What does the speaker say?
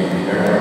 Thank you very much.